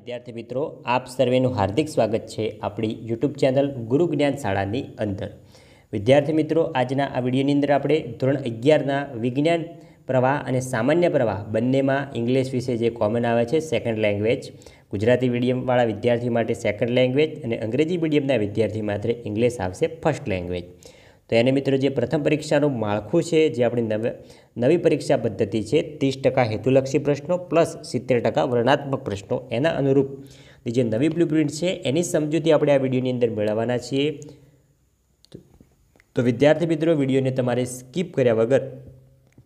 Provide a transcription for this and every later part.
વિદ્યાર્થી મિત્રો, આપ સર્વેનું હાર્દિક સ્વાગત છે આપણી યુટ્યુબ ચેનલ ગુરુ જ્ઞાન શાળાની અંદર. વિદ્યાર્થી મિત્રો, આજના આ વિડીયોની અંદર આપણે ધોરણ અગિયારના વિજ્ઞાન પ્રવાહ અને સામાન્ય પ્રવાહ બંનેમાં ઇંગ્લિશ વિશે જે કોમન આવે છે સેકન્ડ લેંગ્વેજ ગુજરાતી મીડિયમવાળા વિદ્યાર્થી માટે સેકન્ડ લેંગ્વેજ અને અંગ્રેજી મીડિયમના વિદ્યાર્થી માટે ઇંગ્લિશ આવશે ફર્સ્ટ લેંગ્વેજ તો એને મિત્રો જે પ્રથમ પરીક્ષાનું માળખું છે, જે આપણી નવી નવી પરીક્ષા પદ્ધતિ છે, ત્રીસ ટકા હેતુલક્ષી પ્રશ્નો પ્લસ સિત્તેર ટકા વર્ણનાત્મક પ્રશ્નો. એના અનુરૂપ જે નવી બ્લુપ્રિન્ટ છે, એની સમજૂતી આપણે આ વિડીયોની અંદર મેળવવાના છીએ. તો વિદ્યાર્થી મિત્રો, વિડીયોને તમારે સ્કીપ કર્યા વગર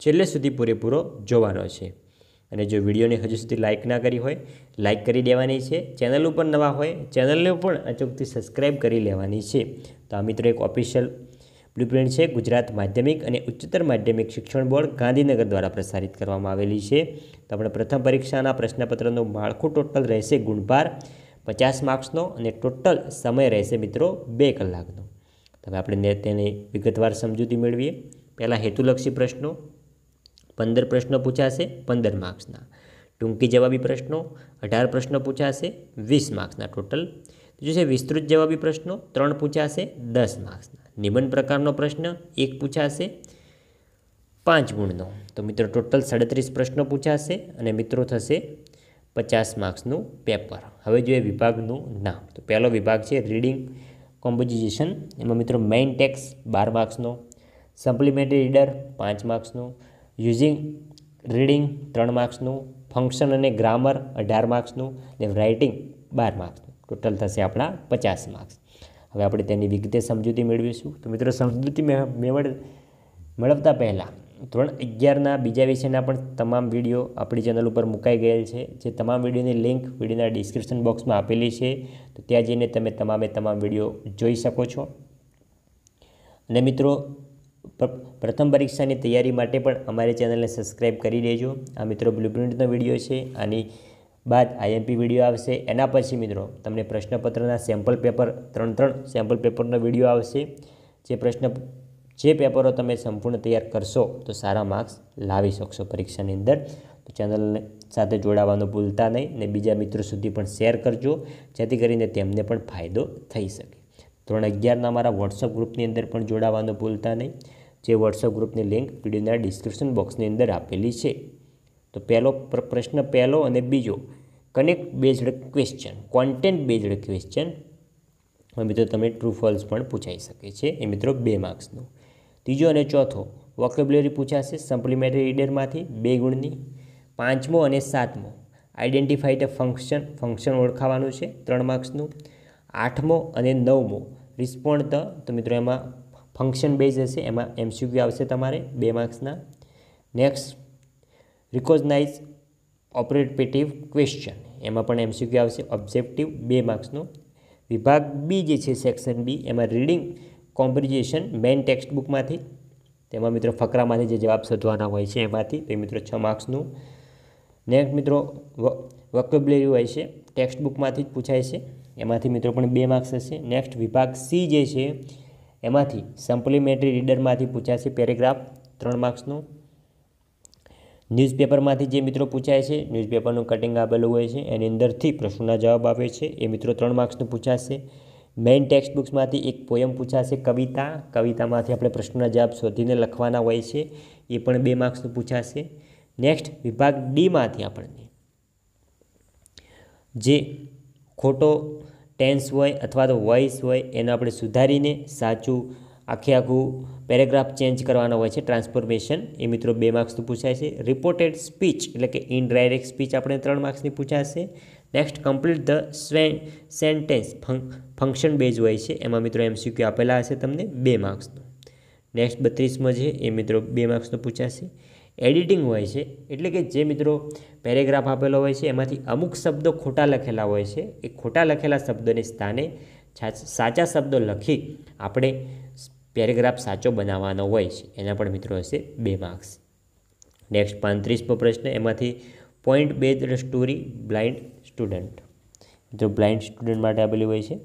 છેલ્લે સુધી પૂરેપૂરો જોવાનો છે. અને જો વિડીયોને હજુ સુધી લાઇક ના કરી હોય લાઇક કરી દેવાની છે. ચેનલ ઉપર નવા હોય, ચેનલને પણ અચૂકથી સબસ્ક્રાઈબ કરી લેવાની છે. તો આ મિત્રો એક ઓફિશિયલ બ્લુપ્રિન્ટ છે, ગુજરાત માધ્યમિક અને ઉચ્ચતર માધ્યમિક શિક્ષણ બોર્ડ ગાંધીનગર દ્વારા પ્રસારિત કરવામાં આવેલી છે. તો આપણે પ્રથમ પરીક્ષાના પ્રશ્નપત્રનું માળખું ટોટલ રહેશે ગુણભાર પચાસ માર્ક્સનો અને ટોટલ સમય રહેશે મિત્રો બે કલાકનો. હવે આપણે તેની વિગતવાર સમજૂતી મેળવીએ. પહેલાં હેતુલક્ષી પ્રશ્નો, પંદર પ્રશ્નો પૂછાશે પંદર માર્ક્સના. ટૂંકી જવાબી પ્રશ્નો, અઢાર પ્રશ્નો પૂછાશે વીસ માર્ક્સના ટોટલ. જો છે વિસ્તૃત જવાબી પ્રશ્નો, ત્રણ પૂછાશે દસ માર્ક્સના. નિબંધ પ્રકારનો પ્રશ્ન એક પૂછાશે. પાંચ ગુણનો. તો મિત્રો, ટોટલ સાડત્રીસ પ્રશ્નો પૂછાશે અને મિત્રો થશે પચાસ માર્ક્સનું પેપર. હવે જોઈએ વિભાગનું નામ. તો પહેલો વિભાગ છે રીડિંગ કોમ્પોઝિશન. એમાં મિત્રો મેઇન ટેક્સ બાર માર્ક્સનો, સપ્લિમેન્ટરી રીડર પાંચ માર્ક્સનું, યુઝિંગ રીડિંગ ત્રણ માર્ક્સનું, ફંક્શન અને ગ્રામર અઢાર માર્ક્સનું અને રાઇટિંગ બાર માર્ક્સનું. ટોટલ થશે આપણા પચાસ માર્ક્સ. હવે આપણે તેની વિગતે સમજૂતી મેળવીશું. તો મિત્રો, સમજૂતી મેળવ મેળવતા પહેલાં, ધોરણ અગિયારના બીજા વિષયના પણ તમામ વીડિયો આપણી ચેનલ ઉપર મુકાઈ ગયેલ છે. જે તમામ વિડીયોની લિંક વિડીયોના ડિસ્ક્રિપ્શન બોક્સમાં આપેલી છે. તો ત્યાં જઈને તમે તમામે તમામ વીડિયો જોઈ શકો છો. અને મિત્રો પ્રથમ પરીક્ષાની તૈયારી માટે પણ અમારી ચેનલને સબસ્ક્રાઈબ કરી દેજો. આ મિત્રો બ્લુપ્રિન્ટનો વીડિયો છે. આની બાદ આઈએમપી વીડિયો આવશે. એના પછી મિત્રો તમને પ્રશ્નપત્રના સેમ્પલ પેપર ત્રણ ત્રણ સેમ્પલ પેપરનો વીડિયો આવશે. જે પ્રશ્ન, જે પેપરો તમે સંપૂર્ણ તૈયાર કરશો તો સારા માર્ક્સ લાવી શકશો પરીક્ષાની અંદર. તો ચેનલને સાથે જોડાવાનું ભૂલતા નહીં ને બીજા મિત્રો સુધી પણ શેર કરજો, જેથી કરીને તેમને પણ ફાયદો થઈ શકે. ધોરણ અગિયારના અમારા વોટ્સઅપ ગ્રુપની અંદર પણ જોડાવાનું ભૂલતા નહીં. જે વોટ્સઅપ ગ્રુપની લિંક વિડીયોના ડિસ્ક્રિપ્શન બોક્સની અંદર આપેલી છે. તો પહેલો પ્રશ્ન પહેલો અને બીજો. Connect based question content based question મિત્રો તમે ટ્રુ ફોલ્સ પણ પૂછાઈ શકે છે. એ મિત્રો બે માર્ક્સનું ત્રીજો અને ચોથો વોકેબ્યુલરી પૂછાશે સપ્લિમેન્ટરી રીડરમાંથી બે ગુણની. પાંચમો અને સાતમો. આઈડેન્ટિફાઈ ધ ફંક્શન ફંક્શન ઓળખાવાનું છે ત્રણ માર્ક્સનું આઠમો અને નવમો. રિસ્પોન્ડ ધ તો મિત્રો એમાં ફંક્શન બેઝ હશે, એમાં એમસીક્યુ આવશે તમારે બે માર્ક્સના નેક્સ્ટ રિકોઝનાઇઝ ઓપરેટિવ ક્વેશ્ચન. એમાં પણ એમસીક્યુ આવશે. ઓબ્જેક્ટિવ બે માર્ક્સનો. વિભાગ બી જે છે સેક્શન બી, એમાં રીડિંગ કોમ્પ્રિજેશન મેઇન ટેક્સ્ટ બુકમાંથી તેમાં મિત્રો ફકરામાંથી જે જવાબ શોધવાના હોય છે એમાંથી. તો મિત્રો છ માર્ક્સનું. નેક્સ્ટ મિત્રો વોકેબ્યુલરી હોય છે. ટેક્સ્ટ બુકમાંથી જ પૂછાય છે. એમાંથી મિત્રો પણ બે માર્ક્સ હશે. નેક્સ્ટ વિભાગ સી જે છે, એમાંથી સપ્લિમેન્ટરી રીડરમાંથી પૂછાશે પેરેગ્રાફ ત્રણ માર્ક્સનું. ન્યૂઝપેપરમાંથી જે મિત્રો પૂછાય છે, ન્યૂઝપેપરનું કટિંગ આપેલું હોય છે, એની અંદરથી પ્રશ્નોના જવાબ આપે છે. એ મિત્રો ત્રણ માર્ક્સનું પૂછાશે. મેઇન ટેક્સ્ટ બુક્સમાંથી એક પોયમ પૂછાશે, કવિતા. કવિતામાંથી આપણે પ્રશ્નોના જવાબ શોધીને લખવાના હોય છે. એ પણ બે માર્ક્સનું પૂછાશે. નેક્સ્ટ, વિભાગ ડીમાંથી આપણને જે ખોટો ટેન્સ હોય અથવા તો વોઇસ હોય, એને આપણે સુધારીને સાચું આખે આખું પેરેગ્રાફ ચેન્જ કરવાનો હોય છે, ટ્રાન્સફોર્મેશન. એ મિત્રો બે માર્ક્સનું પૂછાય છે. રિપોર્ટેડ સ્પીચ એટલે કે ઇનડાયરેક્ટ સ્પીચ આપણે ત્રણ માર્ક્સની પૂછાશે. નેક્સ્ટ કમ્પ્લીટ ધ સ્વેન સેન્ટેન્સ ફંક્શન બેઝ હોય છે. એમાં મિત્રો એમસીક્યુ આપેલા હશે તમને બે માર્ક્સનું. નેક્સ્ટ બત્રીસમાં છે એ મિત્રો બે માર્ક્સનું પૂછાશે. એડિટિંગ હોય છે, એટલે કે જે મિત્રો પેરેગ્રાફ આપેલો હોય છે, એમાંથી અમુક શબ્દો ખોટા લખેલા હોય છે. એ ખોટા લખેલા શબ્દોને સ્થાને સાચા શબ્દો લખી આપણે પેરેગ્રાફ સાચો બનાવવાનો હોય છે. એના પણ મિત્રો હશે બે માર્ક્સ. નેક્સ્ટ, પાંત્રીસમો પ્રશ્ન, એમાંથી point based story blind student મિત્રો બ્લાઇન્ડ સ્ટુડન્ટ માટે આપેલી હોય છે.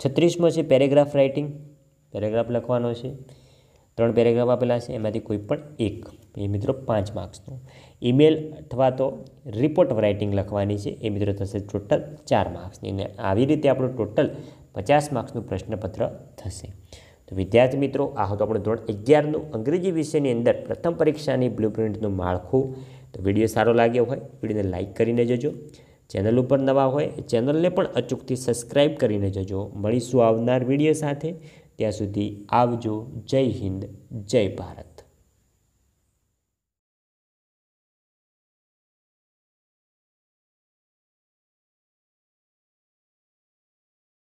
છત્રીસમો છે પેરેગ્રાફ રાઇટિંગ પેરેગ્રાફ લખવાનો છે. ત્રણ પેરેગ્રાફ આપેલા છે, એમાંથી કોઈ પણ એક. એ મિત્રો પાંચ માર્ક્સનું. ઈમેલ અથવા તો રિપોર્ટ રાઇટિંગ લખવાની છે. એ મિત્રો થશે ટોટલ ચાર માર્ક્સની અને આવી રીતે આપણું ટોટલ પચાસ માર્ક્સનું પ્રશ્નપત્ર થશે. તો વિદ્યાર્થી મિત્રો, આ હતું આપણે ધોરણ અગિયારનું. અંગ્રેજી વિષયની અંદર પ્રથમ પરીક્ષાની બ્લુ પ્રિન્ટનું માળખું. તો વીડિયો સારો લાગ્યો હોય, વિડીયોને લાઇક કરીને જજો. ચેનલ ઉપર નવા હોય ચેનલને પણ અચૂકથી સબસ્ક્રાઈબ કરીને જજો. મળીશું આવનાર વીડિયો સાથે. ત્યાં સુધી આવજો. જય હિન્દ, જય ભારત.